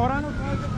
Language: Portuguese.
Tá orando.